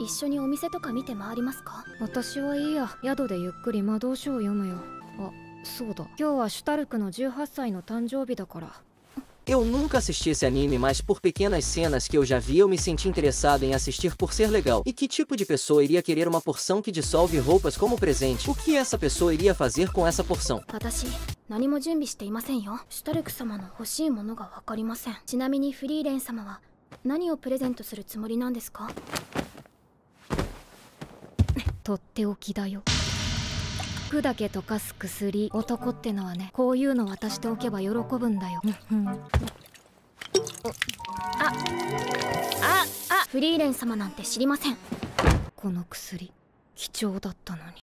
一緒にお店とか見て回りますか私はいいや宿でゆっくり魔導書を読むよあそうだ今日はシュタルクの18歳の誕生日だから Eu nunca assisti esse anime, mas por pequenas cenas que eu já vi eu me senti interessado em assistir por ser legal. E que tipo de pessoa iria querer uma porção que dissolve roupas como presente? O que essa pessoa iria fazer com essa porção? 私何も準備していませんよシュタルク様の欲しいものが分かりませんちなみにフリーレン様は何をプレゼントするつもりなんですかとっておきだよ。服だけ溶かす薬男ってのはねこういうの渡しておけば喜ぶんだよ。ああフリーレン様なんて知りません。この薬貴重だったのに